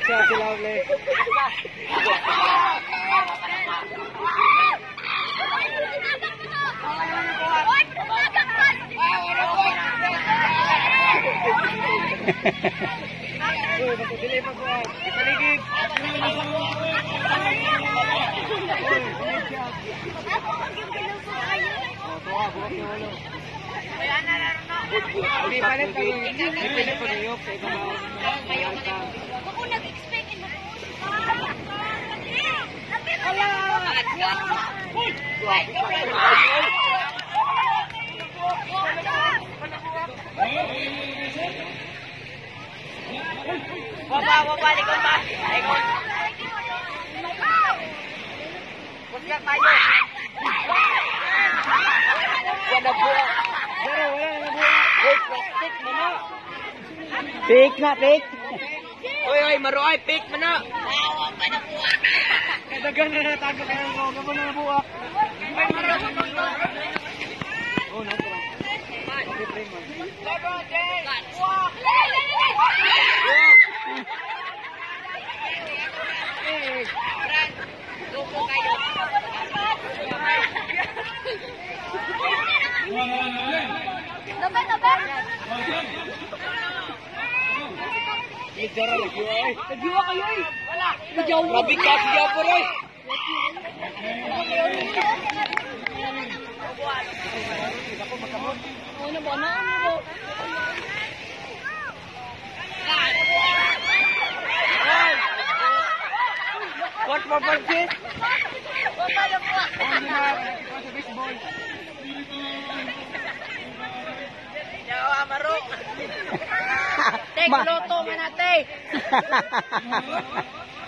Siya sila ulit. Hindi palit ang hindi palit pa niyo sa ibang qua qua qua đi con ba đi con con nhắc bay vô con đập vua Pick na pick. Oi oi maroy pick mana. Kadagan na natago kayo ko. Gabo na buha. Oh, no. Wala, wala, wala. Dapat, dapat. Nagdara lagi ay. Nagdiwa kayo ay. Wala. Grabe ka, siya po rin. Ano ba na? Ano ba? What for baseball. Yawa, maro. Tek, loto, manate.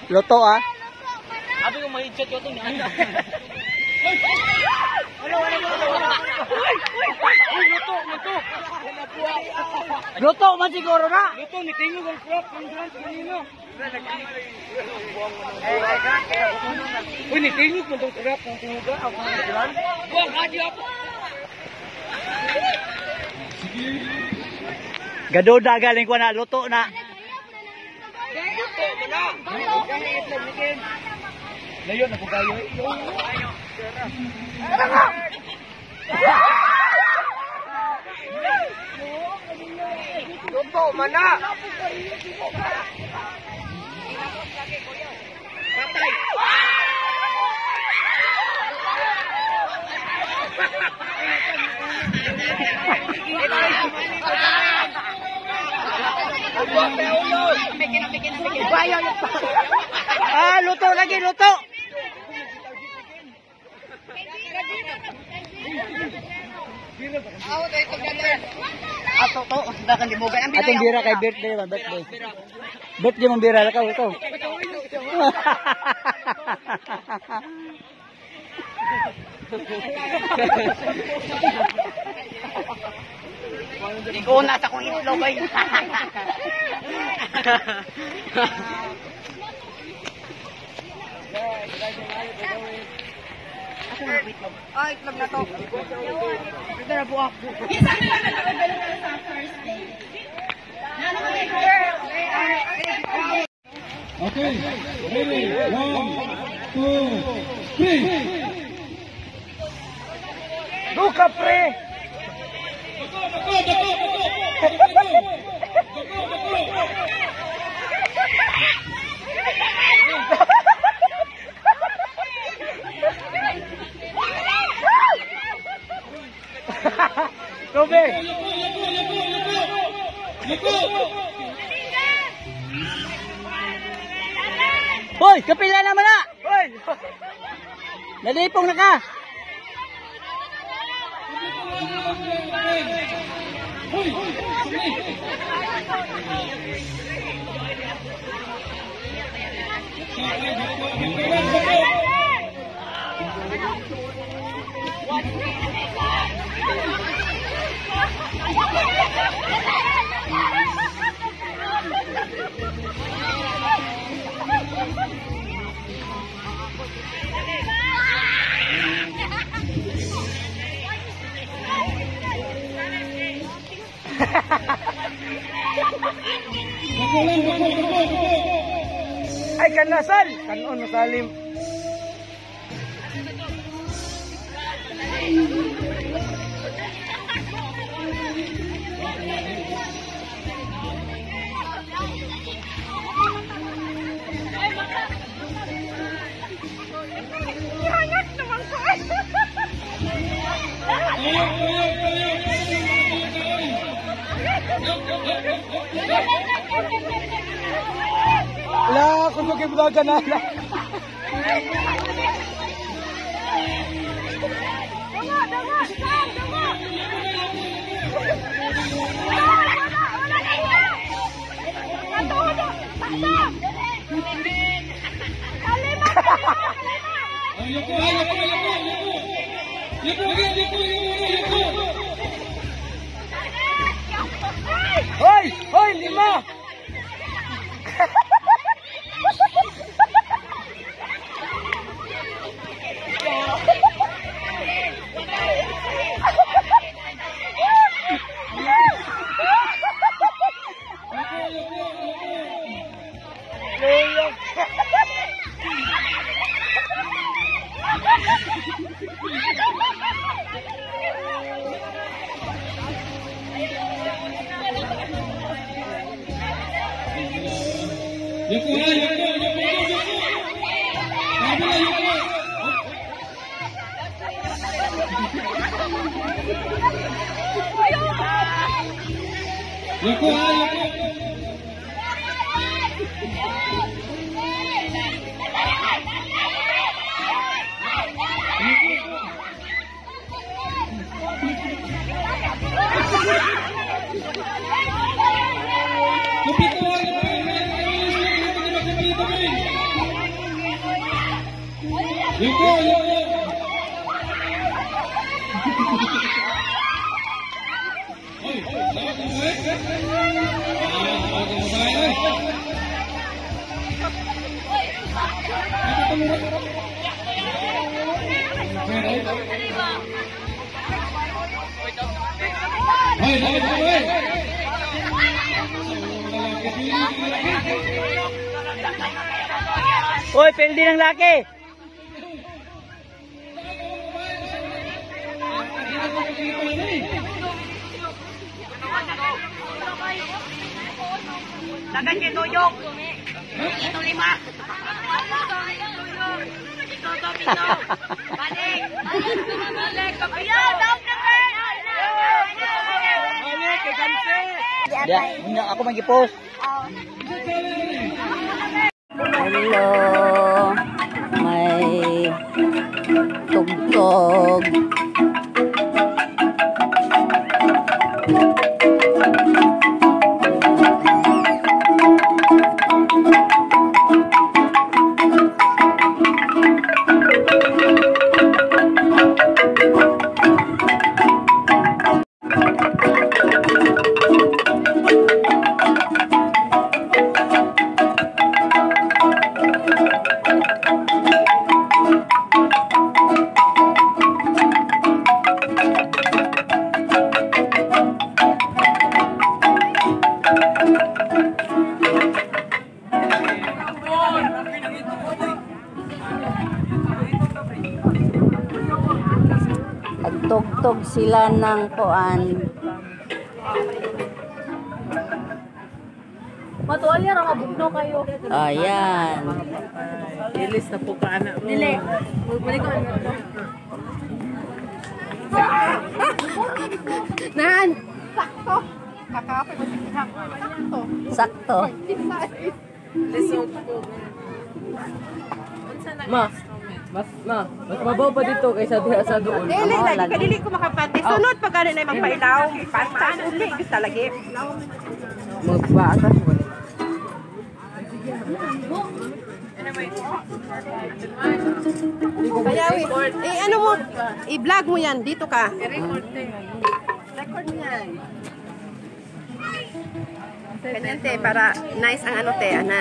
Loto ah. Abi ko mahidshot ko ito niya. Luto, luto. Luto man siguro na. Luto, ni Tingo ang crop ng grant kanino. Uy, ni Tingo mo itong crop ng Tingo Ako ng grant. Buwang radyo ako. Gaduda galing ko na, luto na. Layo na po kayo. Tunggu mana? Tunggu mana? Dakan di. Ang Atong bira kay birthday ba, birthday. Birthday mong bira lakaw ito. Ikaw na sa kong itlog ay. Ah, itlog na to. Ito na buwak. Okay, ready, one, two, three. Duka pre. Dako, dako, dako, dako, dako, dako, dako. Ruby! Hoy! Kapila naman na! Hoy! Nalipong na ka! Hoy! Hoy! Ay, kanasan! Kanon na salim. Wala, kung magkibulagan na. Yuko, ay, yuko, yuko, yuko. Yuko, yuko, yuko, yuko, yuko. Hoy! Hoy, lima! Yuko, ay, 哎呀！哈哈哈哈哈！Ay, yuko. Hoy, lalaki, lalaki. Hoy, pildi ng laki! Dagan kay Tuyok. Ito lima. Ito, ito, ito. Balik. Balik. Ayaw, daw na ba? Balik, kay Kamse! Di, hindi ako mag-post. Hello, may tugtog. Nagtugtog sila ng kuan. Matuwalya ra mabugno kayo. Ayan. Ilis na po ka anak mo. Dili. Balik ko. Nan. Sakto. Kakapit mo sa Sakto. Sakto. Lisog po. Ma, mas ma, mas mabaw pa dito kaysa diha sa doon. Dili, lagi lagi. kadili ko makapante. Sunod pag ano na magpailaw. Pantan uli, gusto lagi. Magbaatas mo. Kaya, eh, ano mo, i-vlog mo yan, dito ka. Record mo yan. Ganyan te, para nice ang ano te, ana.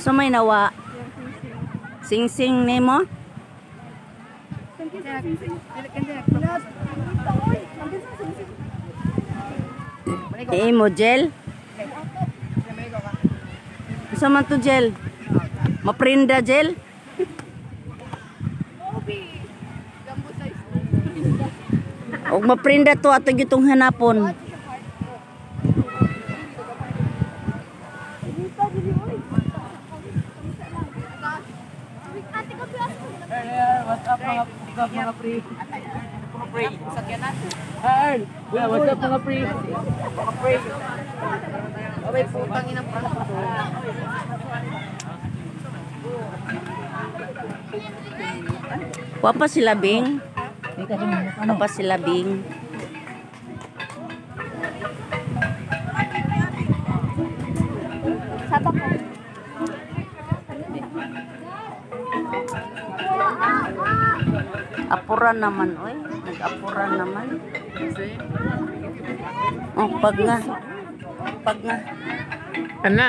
Gusto may nawa? Sing-sing ni mo? Eh mo gel? Gusto man to gel? Maprinda gel? Og maprinda to ato gitong hanapon. Pre? Mga pre. Okay, putang ina pa. Wapa sila Bing? Wapa sila Bing? Apuran naman, oy. Nag-apuran naman. Oh, pag nga. Pag nga. Ana.